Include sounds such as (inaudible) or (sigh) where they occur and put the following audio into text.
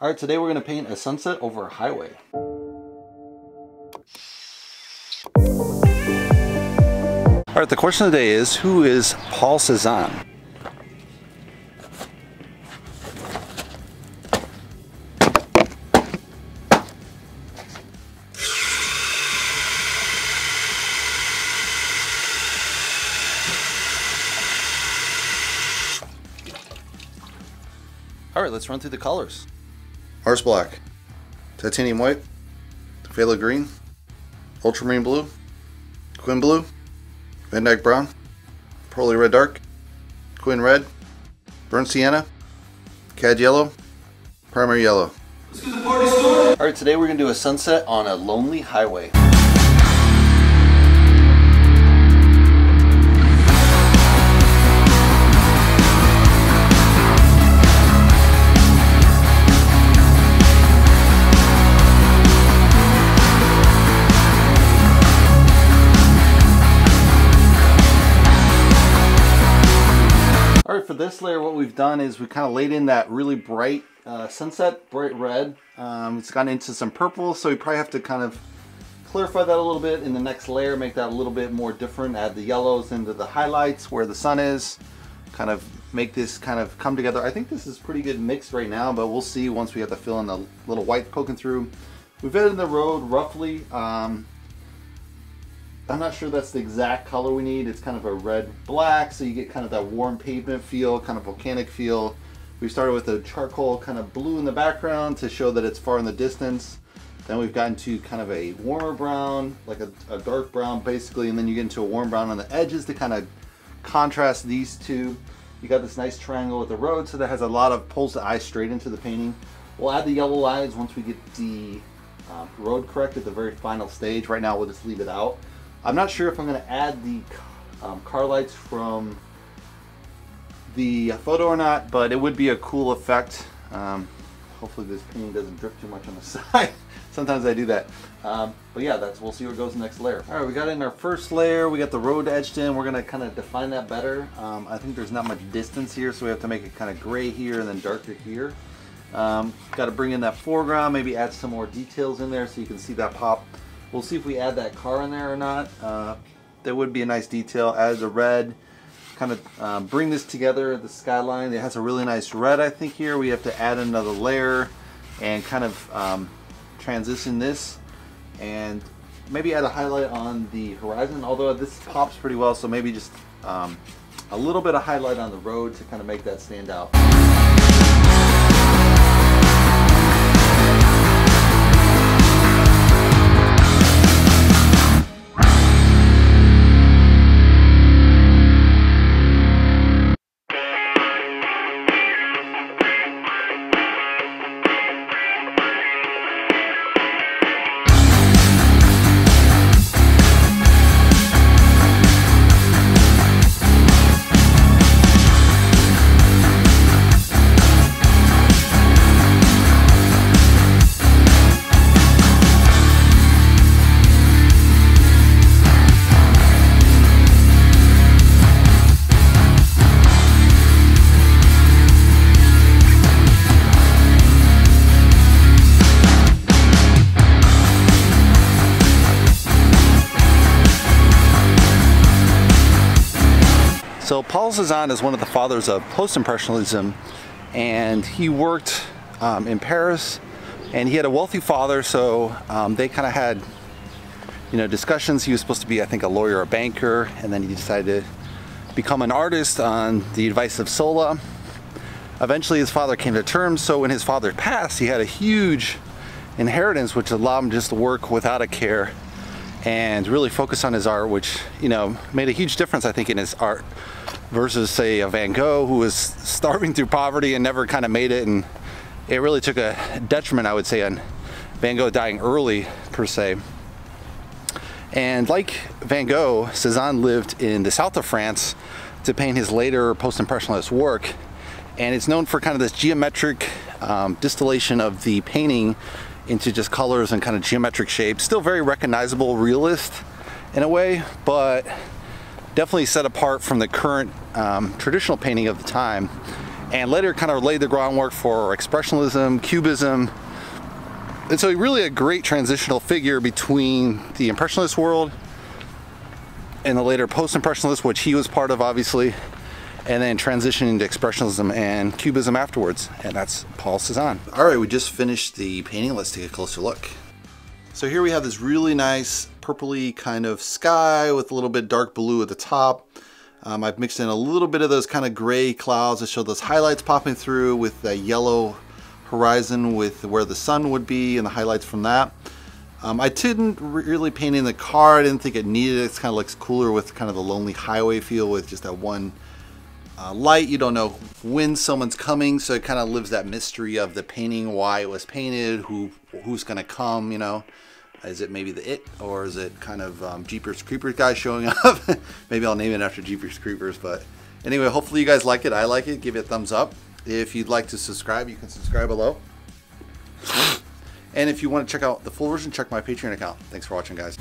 All right, today we're gonna paint a sunset over a highway. All right, the question of the day is, who is Paul Cezanne? All right, let's run through the colors. Mars Black, Titanium White, Phthalo Green, Ultramarine Blue, Quin Blue, Van Dyke Brown, Pyrrole Red Dark, Quin Red, Burnt Sienna, Cad Yellow, Primary Yellow. All right, today we're gonna do a sunset on a lonely highway. We've done is we kind of laid in that really bright uh, sunset, bright red. Um, it's gone into some purple, so we probably have to kind of clarify that a little bit in the next layer, make that a little bit more different, add the yellows into the highlights where the sun is, kind of make this kind of come together. I think this is pretty good mix right now, but we'll see once we have to fill in the little white poking through. We've edited the road roughly. Um, I'm not sure that's the exact color we need. It's kind of a red black, so you get kind of that warm pavement feel, kind of volcanic feel. We started with a charcoal kind of blue in the background to show that it's far in the distance. Then we've gotten to kind of a warmer brown, like a, a dark brown basically, and then you get into a warm brown on the edges to kind of contrast these two. You got this nice triangle with the road, so that has a lot of pulls the eye straight into the painting. We'll add the yellow lines once we get the uh, road correct at the very final stage. Right now we'll just leave it out. I'm not sure if I'm going to add the um, car lights from the photo or not, but it would be a cool effect. Um, hopefully this painting doesn't drip too much on the (laughs) side. Sometimes I do that. Um, but yeah, that's we'll see what goes next layer. All right, we got in our first layer. We got the road edged in. We're gonna kind of define that better. Um, I think there's not much distance here, so we have to make it kind of gray here and then darker here. Um, got to bring in that foreground, maybe add some more details in there so you can see that pop. We'll see if we add that car in there or not. Uh, that would be a nice detail. Add the red, kind of um, bring this together, the skyline. It has a really nice red, I think, here. We have to add another layer and kind of um, transition this and maybe add a highlight on the horizon, although this pops pretty well, so maybe just um, a little bit of highlight on the road to kind of make that stand out. So Paul Cezanne is one of the fathers of post-impressionism and he worked um, in Paris and he had a wealthy father so um, they kind of had you know discussions. He was supposed to be I think a lawyer or a banker and then he decided to become an artist on the advice of Zola. Eventually his father came to terms so when his father passed he had a huge inheritance which allowed him just to work without a care and really focus on his art which you know made a huge difference I think in his art versus say a Van Gogh who was (laughs) starving through poverty and never kind of made it. And it really took a detriment I would say on Van Gogh dying early per se. And like Van Gogh Cezanne lived in the south of France to paint his later post-impressionist work. And it's known for kind of this geometric um, distillation of the painting into just colors and kind of geometric shapes still very recognizable realist in a way but definitely set apart from the current um, traditional painting of the time. and later kind of laid the groundwork for expressionism, cubism. And so really a great transitional figure between the impressionist world and the later post-impressionist, which he was part of obviously, and then transitioning to expressionism and cubism afterwards. And that's Paul Cezanne. All right, we just finished the painting. Let's take a closer look. So here we have this really nice purpley kind of sky with a little bit dark blue at the top. Um, I've mixed in a little bit of those kind of gray clouds to show those highlights popping through with the yellow horizon with where the sun would be and the highlights from that. Um, I didn't really paint in the car. I didn't think it needed it. It kind of looks cooler with kind of the lonely highway feel with just that one uh, light. You don't know when someone's coming, so it kind of lives that mystery of the painting, why it was painted, who who's to come, you know. Is it maybe the It, or is it kind of um, Jeepers Creepers guy showing (laughs) up? maybe I'll name it after Jeepers Creepers, but anyway, hopefully you guys like it. I like it. Give it a thumbs up. If you'd like to subscribe, you can subscribe below. And if you want to check out the full version, check my Patreon account. Thanks for watching, guys.